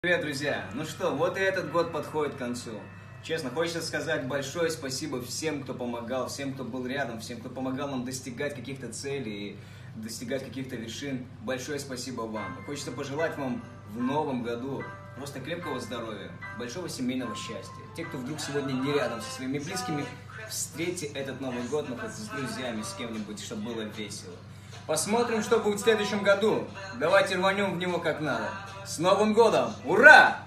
Привет, друзья! Ну что, вот и этот год подходит к концу. Честно, хочется сказать большое спасибо всем, кто помогал, всем, кто был рядом, всем, кто помогал нам достигать каких-то целей и достигать каких-то вершин. Большое спасибо вам. Хочется пожелать вам в новом году просто крепкого здоровья, большого семейного счастья. Те, кто вдруг сегодня не рядом со своими близкими, встретьте этот Новый год, ну хоть с друзьями, с кем-нибудь, чтобы было весело. Посмотрим, что будет в следующем году. Давайте рванем в него как надо. С Новым годом! Ура!